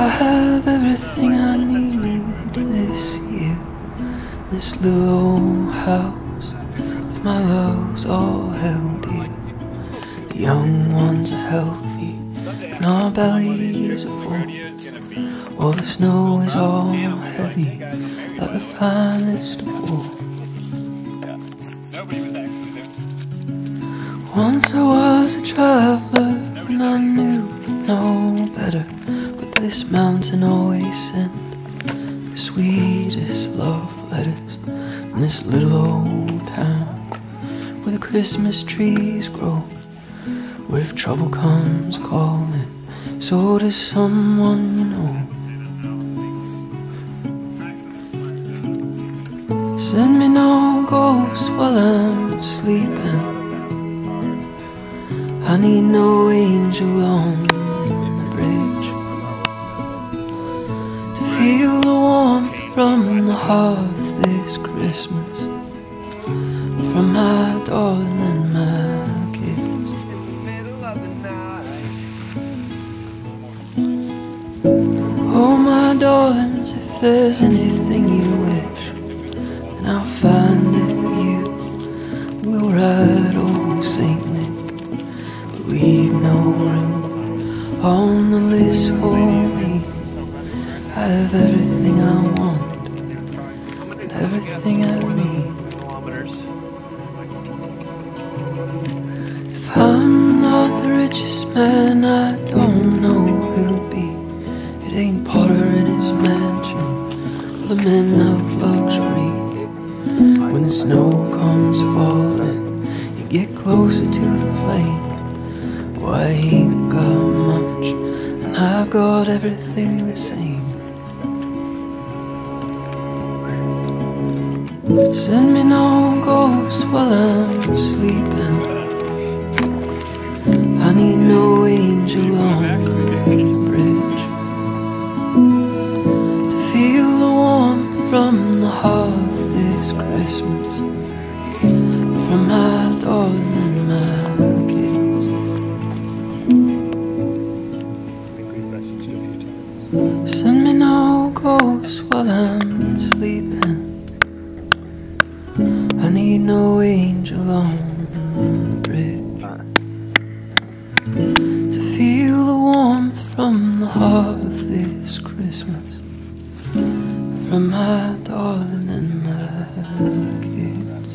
I have everything I This little old house with my loves all held dear. The young ones are healthy, and our bellies are full. While the snow is all heavy, like the finest of wool. Once I was a traveler and I knew no better. But this mountain always sent the sweetest love letters. In this little old town where the Christmas trees grow. Where if trouble comes calling, so does someone you know. Send me no ghosts while I'm sleeping. I need no angel on the bridge from the hearth this Christmas from my darling and my kids. Oh, my darlings, if there's anything you wish, then I'll find it for you. We'll ride old Saint Nick, leave no room on the list for. I have everything I want, everything I need. If I'm not the richest man, I don't know who'd be. It ain't Potter in his mansion, the men of luxury. When the snow comes falling, you get closer to the flame. Oh, I ain't got much, and I've got everything the same. Send me no ghosts while I'm sleeping. I need no angel on the bridge to feel the warmth from the hearth this Christmas from my darling and my kids. Send me no ghosts while I'm sleeping no angel on the bridge. To feel the warmth from the heart this Christmas From my darling and my kids.